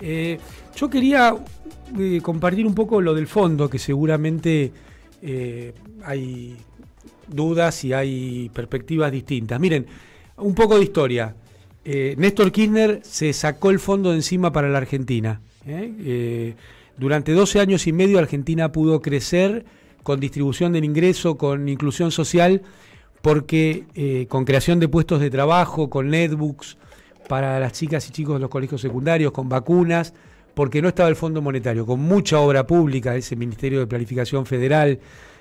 Eh, yo quería eh, compartir un poco lo del fondo, que seguramente eh, hay dudas y hay perspectivas distintas. Miren, un poco de historia. Néstor Kirchner se sacó el fondo de encima para la Argentina. durante 12 años y medio Argentina pudo crecer con distribución del ingreso, con inclusión social, porque con creación de puestos de trabajo, con netbooks, para las chicas y chicos de los colegios secundarios, con vacunas, porque no estaba el Fondo Monetario, con mucha obra pública, ese Ministerio de Planificación Federal,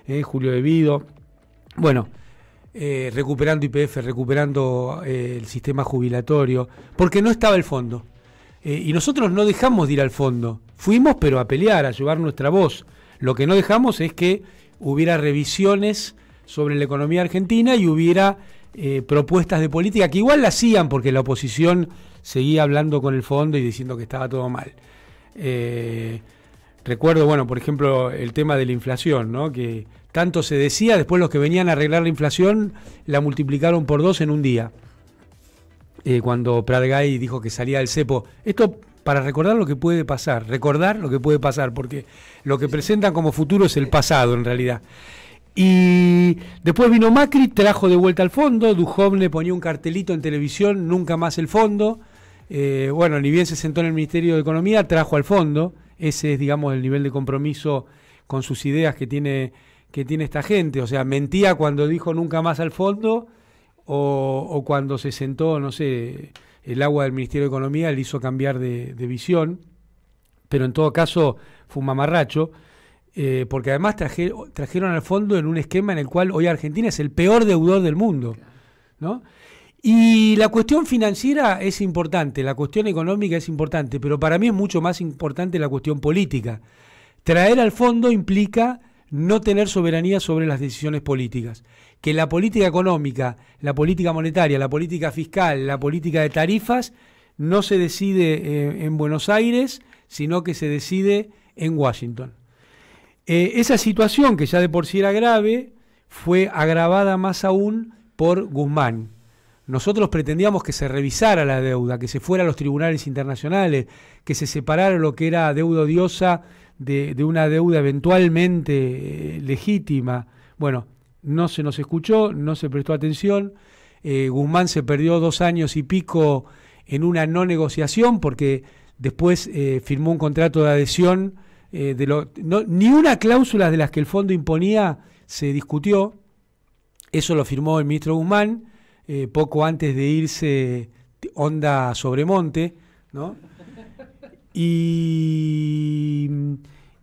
eh, Julio Devido, bueno, eh, recuperando IPF, recuperando eh, el sistema jubilatorio, porque no estaba el fondo. y nosotros no dejamos de ir al fondo, fuimos pero a pelear, a llevar nuestra voz. Lo que no dejamos es que hubiera revisiones sobre la economía argentina y hubiera eh, propuestas de política que igual la hacían porque la oposición seguía hablando con el fondo y diciendo que estaba todo mal. Eh, recuerdo, bueno, por ejemplo, el tema de la inflación, ¿no? que tanto se decía, después los que venían a arreglar la inflación la multiplicaron por dos en un día. Eh, cuando Pradgay dijo que salía del cepo. Esto para recordar lo que puede pasar, recordar lo que puede pasar, porque lo que presentan como futuro es el pasado en realidad. Y después vino Macri, trajo de vuelta al fondo, Dujovne ponía un cartelito en televisión, nunca más el fondo. Eh, bueno, ni bien se sentó en el Ministerio de Economía, trajo al fondo. Ese es, digamos, el nivel de compromiso con sus ideas que tiene, que tiene esta gente. O sea, mentía cuando dijo nunca más al fondo o, cuando se sentó, no sé, el agua del Ministerio de Economía le hizo cambiar de, de visión. Pero en todo caso fue un mamarracho. Eh, porque además trajeron al fondo en un esquema en el cual hoy Argentina es el peor deudor del mundo. ¿no? Y la cuestión financiera es importante, la cuestión económica es importante, pero para mí es mucho más importante la cuestión política. Traer al fondo implica no tener soberanía sobre las decisiones políticas. Que la política económica, la política monetaria, la política fiscal, la política de tarifas no se decide eh, en Buenos Aires, sino que se decide en Washington. Eh, esa situación, que ya de por sí era grave, fue agravada más aún por Guzmán. Nosotros pretendíamos que se revisara la deuda, que se fuera a los tribunales internacionales, que se separara lo que era deuda odiosa de, una deuda eventualmente eh, legítima. Bueno, no se nos escuchó, no se prestó atención. Eh, Guzmán se perdió dos años y pico en una no negociación porque después firmó un contrato de adhesión eh, de lo, ni una cláusula de las que el fondo imponía se discutió. Eso lo firmó el ministro Guzmán eh, poco antes de irse onda sobremonte, ¿no? Y,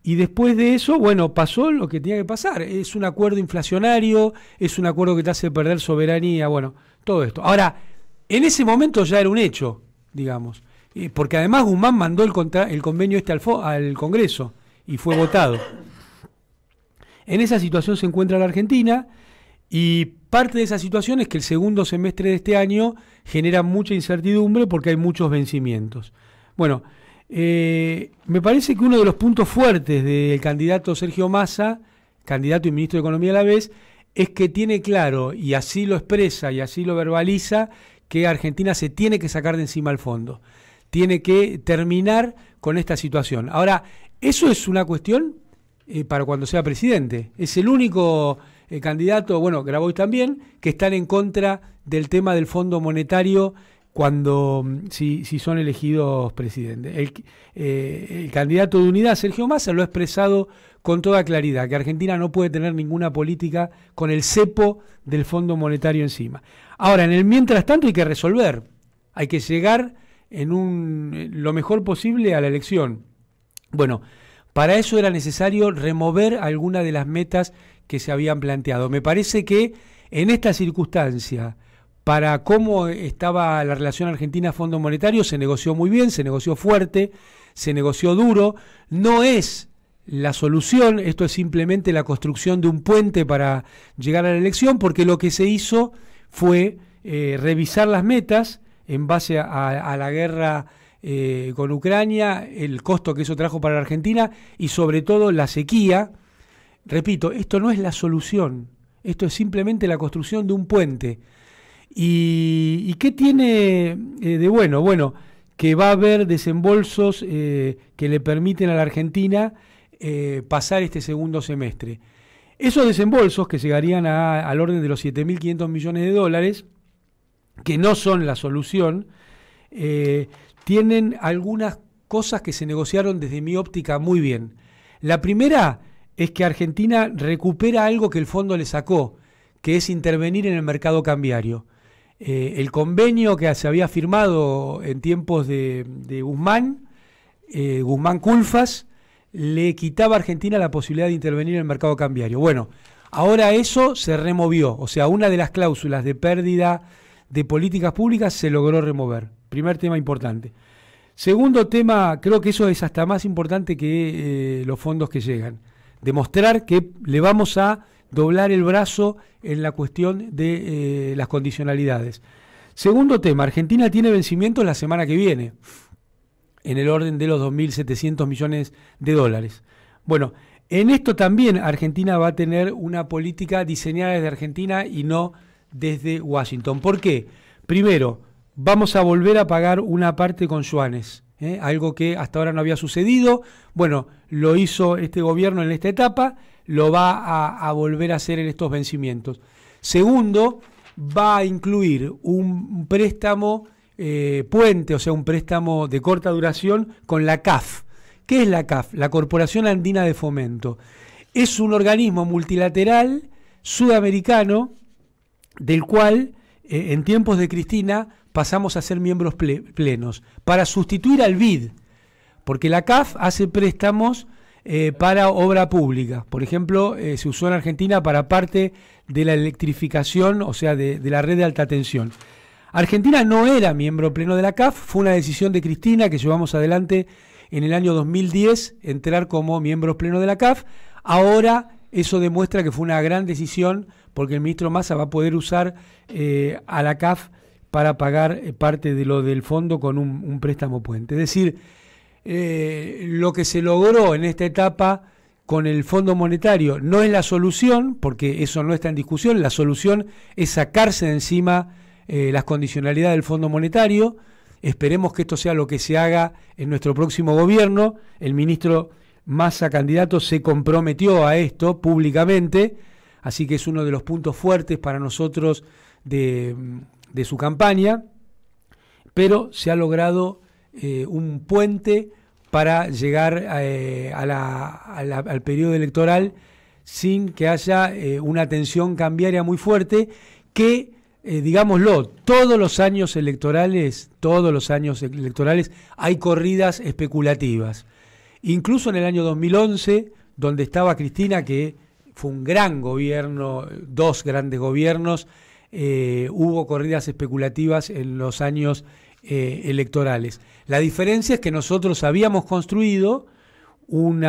y después de eso, bueno, pasó lo que tenía que pasar. Es un acuerdo inflacionario, es un acuerdo que te hace perder soberanía, bueno, todo esto. Ahora, en ese momento ya era un hecho, digamos, eh, porque además Guzmán mandó el, el convenio este al Congreso y fue votado. En esa situación se encuentra la Argentina y parte de esa situación es que el segundo semestre de este año genera mucha incertidumbre porque hay muchos vencimientos. Bueno, eh, me parece que uno de los puntos fuertes del candidato Sergio Massa, candidato y ministro de Economía a la vez, es que tiene claro, y así lo expresa y así lo verbaliza, que Argentina se tiene que sacar de encima el fondo. Tiene que terminar con esta situación. Ahora, eso es una cuestión eh, para cuando sea presidente. Es el único eh, candidato, bueno, Grabois también, que están en contra del tema del Fondo Monetario cuando mm, si, si son elegidos presidentes. El, eh, el, candidato de unidad, Sergio Massa, lo ha expresado con toda claridad, que Argentina no puede tener ninguna política con el cepo del Fondo Monetario encima. Ahora, en el mientras tanto hay que resolver, hay que llegar en un, lo mejor posible a la elección. Bueno, para eso era necesario remover algunas de las metas que se habían planteado. Me parece que en esta circunstancia, para cómo estaba la relación Argentina-Fondo Monetario, se negoció muy bien, se negoció fuerte, se negoció duro. No es la solución, esto es simplemente la construcción de un puente para llegar a la elección, porque lo que se hizo fue eh, revisar las metas en base a la guerra eh, con Ucrania, el costo que eso trajo para la Argentina y sobre todo la sequía. Repito, esto no es la solución, esto es simplemente la construcción de un puente. ¿Y, qué tiene eh, de bueno? Bueno, que va a haber desembolsos eh, que le permiten a la Argentina pasar este segundo semestre. Esos desembolsos, que llegarían al orden de los 7.500 millones de dólares, que no son la solución, tienen algunas cosas que se negociaron desde mi óptica muy bien. La primera es que Argentina recupera algo que el fondo le sacó, que es intervenir en el mercado cambiario. Eh, el convenio que se había firmado en tiempos de, Guzmán, eh, Guzmán Culfas, le quitaba a Argentina la posibilidad de intervenir en el mercado cambiario. Bueno, ahora eso se removió, o sea, una de las cláusulas de pérdida de políticas públicas se logró remover. Primer tema importante. Segundo tema, creo que eso es hasta más importante que eh, los fondos que llegan. Demostrar que le vamos a doblar el brazo en la cuestión de eh, las condicionalidades. Segundo tema, Argentina tiene vencimientos la semana que viene, en el orden de los 2.700 millones de dólares. Bueno, en esto también Argentina va a tener una política diseñada desde Argentina y no desde Washington. ¿Por qué? Primero, vamos a volver a pagar una parte con yuanes, ¿eh? algo que hasta ahora no había sucedido. Bueno, lo hizo este gobierno en esta etapa lo va a, volver a hacer en estos vencimientos. Segundo, va a incluir un préstamo eh, puente, o sea, un préstamo de corta duración con la CAF. ¿Qué es la CAF? La Corporación Andina de Fomento. Es un organismo multilateral sudamericano del cual eh, en tiempos de Cristina pasamos a ser miembros plenos para sustituir al BID, porque la CAF hace préstamos eh, para obra pública. Por ejemplo, eh, se usó en Argentina para parte de la electrificación, o sea, de, la red de alta tensión. Argentina no era miembro pleno de la CAF, fue una decisión de Cristina que llevamos adelante en el año 2010, entrar como miembro pleno de la CAF. Ahora eso demuestra que fue una gran decisión porque el ministro Massa va a poder usar eh, a la CAF para pagar parte de lo del fondo con un, préstamo puente. Es decir, eh, lo que se logró en esta etapa con el Fondo Monetario no es la solución, porque eso no está en discusión, la solución es sacarse de encima eh, las condicionalidades del Fondo Monetario, esperemos que esto sea lo que se haga en nuestro próximo gobierno, el ministro Massa candidato se comprometió a esto públicamente, así que es uno de los puntos fuertes para nosotros de, su campaña, pero se ha logrado eh, un puente para llegar eh, al periodo electoral sin que haya eh, una tensión cambiaria muy fuerte que, digámoslo, todos los años electorales, todos los años electorales hay corridas especulativas. Incluso en el año 2011, donde estaba Cristina, que fue un gran gobierno, dos grandes gobiernos, hubo corridas especulativas en los años electorales. La diferencia es que nosotros habíamos construido un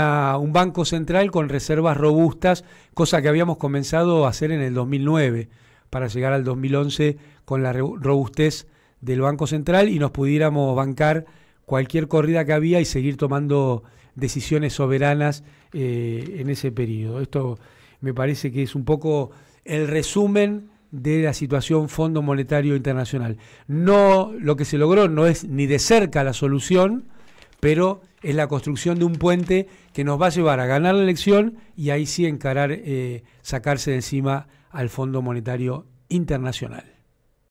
banco central con reservas robustas, cosa que habíamos comenzado a hacer en el 2009, para llegar al 2011 con la robustez del Banco Central y nos pudiéramos bancar cualquier corrida que había y seguir tomando decisiones soberanas eh, en ese periodo. Esto me parece que es un poco el resumen de la situación Fondo Monetario Internacional. No, lo que se logró no es ni de cerca la solución, pero es la construcción de un puente que nos va a llevar a ganar la elección y ahí sí encarar, eh, sacarse de encima al Fondo Monetario Internacional.